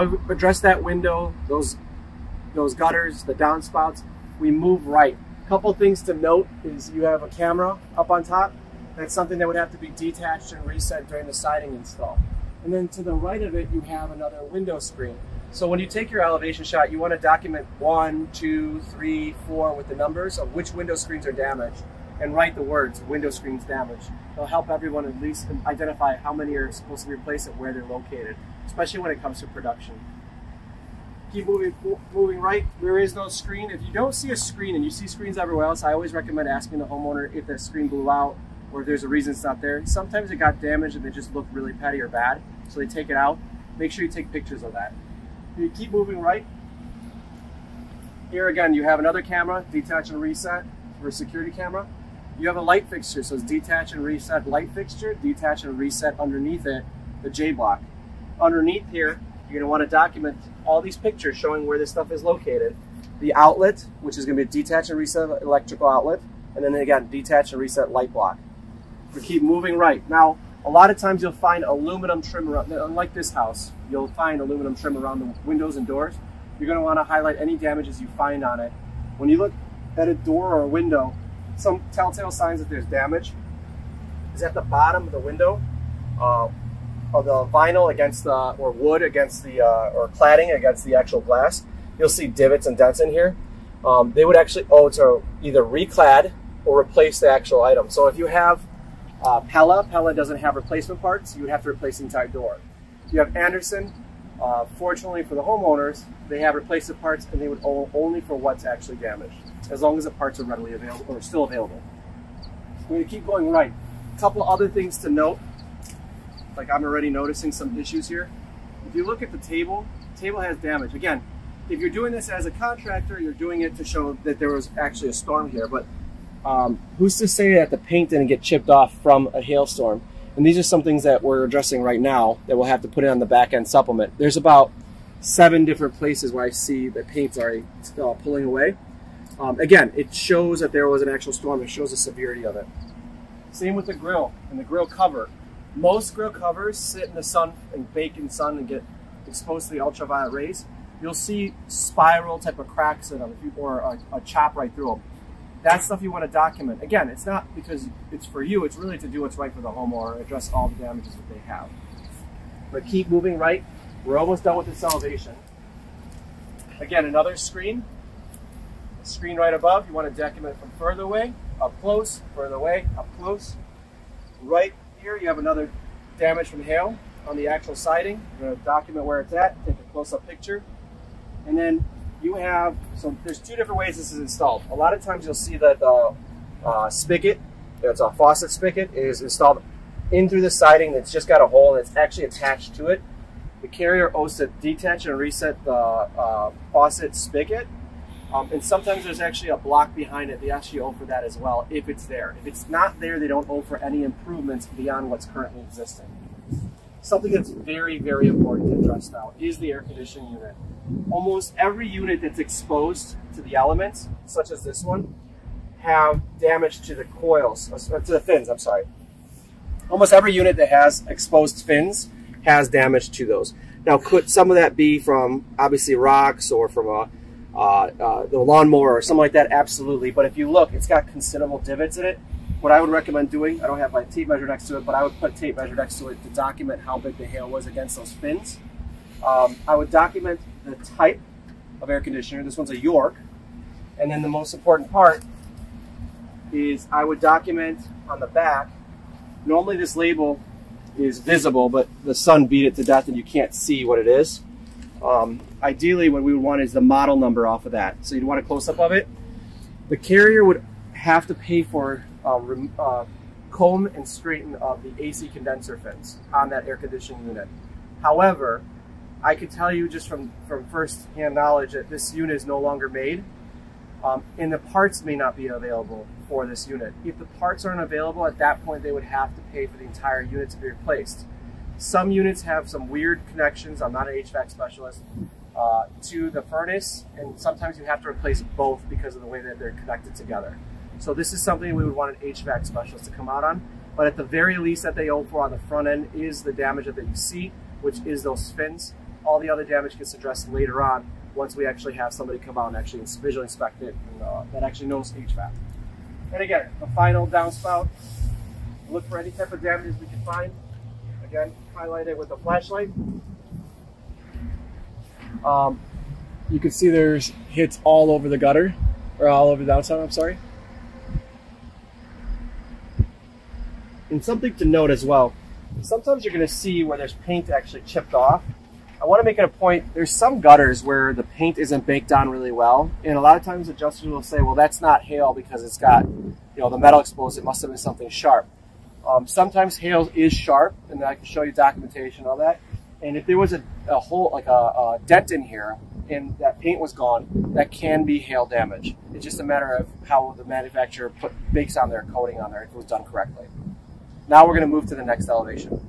Now we've addressed that window, those those gutters, the downspouts. We move right. Couple things to note is you have a camera up on top. That's something that would have to be detached and reset during the siding install. And then to the right of it, you have another window screen. So when you take your elevation shot, you want to document one, two, three, four with the numbers of which window screens are damaged and write the words window screens damaged. It'll help everyone at least identify how many are supposed to be replaced and where they're located, especially when it comes to production. Keep moving, moving right. There is no screen. If you don't see a screen and you see screens everywhere else, I always recommend asking the homeowner if that screen blew out or if there's a reason it's not there. Sometimes it got damaged and they just look really petty or bad, so they take it out. Make sure you take pictures of that. You keep moving right. Here again, you have another camera, detach and reset for a security camera. You have a light fixture, so it's detach and reset light fixture, detach and reset underneath it, the J block. Underneath here, you're gonna wanna document all these pictures showing where this stuff is located. The outlet, which is gonna be a detach and reset electrical outlet, and then again, detach and reset light block. We keep moving right. Now, a lot of times you'll find aluminum trim around, unlike this house, you'll find aluminum trim around the windows and doors. You're gonna to wanna to highlight any damages you find on it. When you look at a door or a window, some telltale signs that there's damage is at the bottom of the window uh, of the vinyl against the, or wood against the, uh, or cladding against the actual glass. You'll see divots and dents in here. Um, they would actually owe to either reclad or replace the actual item. So if you have uh, Pella, Pella doesn't have replacement parts. You would have to replace the entire door. If You have Anderson, Uh, fortunately for the homeowners, they have replacement parts and they would owe only for what's actually damaged, as long as the parts are readily available or still available. We're to keep going right. A couple other things to note, like I'm already noticing some issues here. If you look at the table, the table has damage. Again, if you're doing this as a contractor, you're doing it to show that there was actually a storm here, but um, who's to say that the paint didn't get chipped off from a hailstorm? And these are some things that we're addressing right now that we'll have to put in on the back end supplement. There's about seven different places where I see the paint's already uh, pulling away. Um, again, it shows that there was an actual storm. It shows the severity of it. Same with the grill and the grill cover. Most grill covers sit in the sun and bake in sun and get exposed to the ultraviolet rays. You'll see spiral type of cracks in them or a, a chop right through them that's stuff you want to document. Again, it's not because it's for you, it's really to do what's right for the homeowner, address all the damages that they have. But keep moving right. We're almost done with this elevation. Again, another screen. Screen right above, you want to document from further away, up close, further away, up close. Right here, you have another damage from hail on the actual siding. You're going to document where it's at, take a close-up picture. And then you have, so there's two different ways this is installed. A lot of times you'll see that the uh, spigot, it's a faucet spigot, is installed in through the siding that's just got a hole and it's actually attached to it. The carrier owes to detach and reset the uh, faucet spigot. Um, and sometimes there's actually a block behind it. They actually owe for that as well, if it's there. If it's not there, they don't owe for any improvements beyond what's currently existing. Something that's very, very important to address now is the air conditioning unit almost every unit that's exposed to the elements, such as this one, have damage to the coils, uh, to the fins, I'm sorry. Almost every unit that has exposed fins has damage to those. Now, could some of that be from obviously rocks or from a, uh, uh, the lawnmower or something like that? Absolutely. But if you look, it's got considerable divots in it. What I would recommend doing, I don't have my tape measure next to it, but I would put tape measure next to it to document how big the hail was against those fins. Um, I would document the type of air conditioner. This one's a York. And then the most important part is I would document on the back. Normally this label is visible, but the sun beat it to death and you can't see what it is. Um, ideally, what we would want is the model number off of that. So you'd want a close-up of it. The carrier would have to pay for uh, uh, comb and straighten of the AC condenser fins on that air conditioning unit. However, I could tell you just from, from first-hand knowledge that this unit is no longer made, um, and the parts may not be available for this unit. If the parts aren't available, at that point they would have to pay for the entire unit to be replaced. Some units have some weird connections, I'm not an HVAC specialist, uh, to the furnace, and sometimes you have to replace both because of the way that they're connected together. So this is something we would want an HVAC specialist to come out on, but at the very least that they owe for on the front end is the damage that you see, which is those fins All the other damage gets addressed later on once we actually have somebody come out and actually visually inspect it and, uh, that actually knows HVAC. And again, the final downspout, look for any type of damages we can find. Again, highlight it with a flashlight. Um, you can see there's hits all over the gutter, or all over the downspout, I'm sorry. And something to note as well, sometimes you're gonna see where there's paint actually chipped off. I wanna make it a point, there's some gutters where the paint isn't baked on really well. And a lot of times adjusters will say, well, that's not hail because it's got, you know, the metal exposed, it must have been something sharp. Um, sometimes hail is sharp, and I can show you documentation on that. And if there was a, a hole, like a, a, dent in here, and that paint was gone, that can be hail damage. It's just a matter of how the manufacturer put bakes on their coating on there if it was done correctly. Now we're going to move to the next elevation.